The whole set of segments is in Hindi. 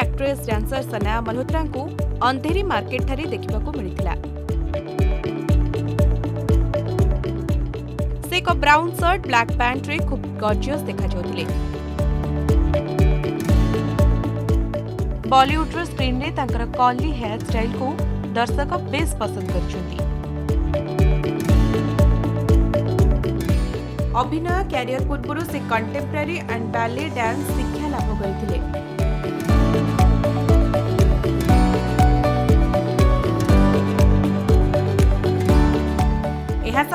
एक्ट्रेस डांसर सनाया मल्होत्रा को अंधेरी मार्केट ठारे देखा मिलता से एक ब्राउन सर्ट ब्लाक पैंट्रे खूब गर्जिस् देखा बलीउड स्क्रीन में कली हेयर स्टाइल को दर्शक बेस पसंद कर अभिनय क्यारि पूर्व से कंटेम्पोरारी एंड बैले डांस शिक्षा लाभ करते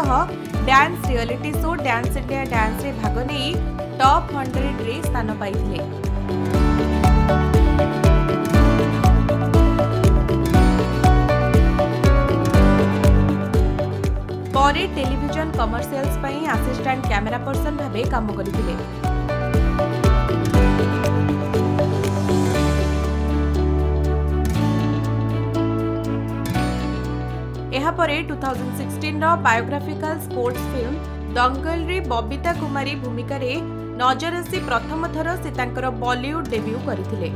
ସହ dance reality show dance India ଡ୍ୟାନ୍ସରେ ଭାଗ ନେଇ ଟପ୍ ହଣ୍ଡ୍ରେଡ୍ରେ ସ୍ଥାନ ପାଇଥିଲେ ପରେ ଟେଲିଭିଜନ କମର୍ସିଆଲ୍ସ ପାଇଁ ଆସିଷ୍ଟାଣ୍ଟ କ୍ୟାମେରା ପର୍ସନ ଭାବେ କାମ କରିଥିଲେ ଏହାପରେ ଟୁ ଥାଉଜେଣ୍ଡ ସିକ୍ସଟିନ୍ର ବାୟୋଗ୍ରାଫିକାଲ ସ୍ପୋର୍ଟସ୍ ଫିଲ୍ମ ଦଙ୍ଗଲରେ ବବିତା କୁମାରୀ ଭୂମିକାରେ ନଜର ଆସି ପ୍ରଥମ ଥର ସେ ତାଙ୍କର ବଲିଉଡ୍ ଡେବ୍ୟୁ କରିଥିଲେ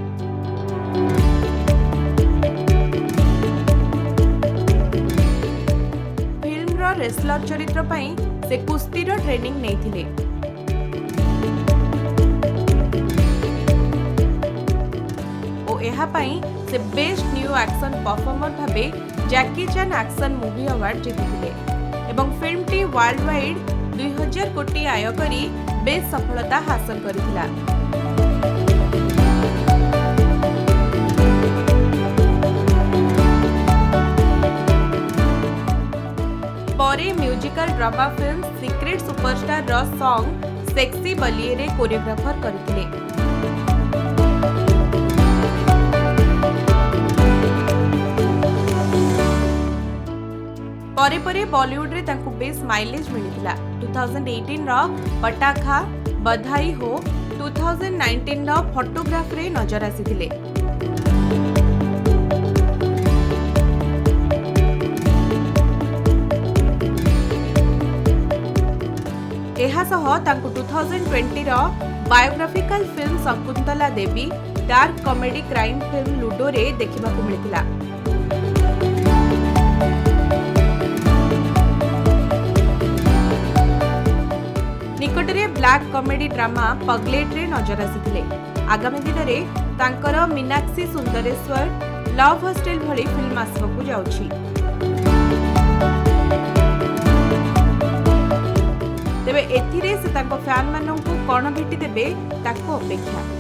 ଫିଲ୍ମର ରେସ୍ଲର ଚରିତ୍ର ପାଇଁ ସେ କୁସ୍ତିର ଟ୍ରେନିଂ ନେଇଥିଲେ পায় তে বেস্ট নিউ অ্যাকশন পারফর্মার ভাবে জাকি জান অ্যাকশন মুভি অ্যাওয়ার্ড জিতি গলে এবং ফিল্ম টি ওয়ার্ল্ড ওয়াইড 2000 কোটি আয় করি বে সফলতা হাসল করিলা pore musical drama film Secret Superstar ৰ সং সেক্সি বলিৰে কোরিওগ্রাফার করিছিল परे परे बॉलीवुड रे तंकु बेस माइलेज मिलिथिला 2018 रो पटाखा बधाई हो टू थाउजेंड नाइंटीन रे नजर आसीथिले two thousand twenty 2020 biographical film Shakuntala Devi dark comedy crime film Ludo रे देखिबा को ବ୍ଲାକ୍ କମେଡି ଡ୍ରାମା ପଗ୍ଲେଟ୍ରେ ନଜର ଆସିଥିଲେ ଆଗାମୀ ଦିନରେ ତାଙ୍କର ମୀନାକ୍ଷୀ ସୁନ୍ଦରେଶ୍ୱର ଲଭ୍ ହଷ୍ଟେଲ୍ ଭଳି ଫିଲ୍ମ ଆସିବାକୁ ଯାଉଛି ତେବେ ଏଥିରେ ସେ ତାଙ୍କ ଫ୍ୟାନ୍ମାନଙ୍କୁ କ'ଣ ଭେଟି ଦେବେ ତାକୁ ଅପେକ୍ଷା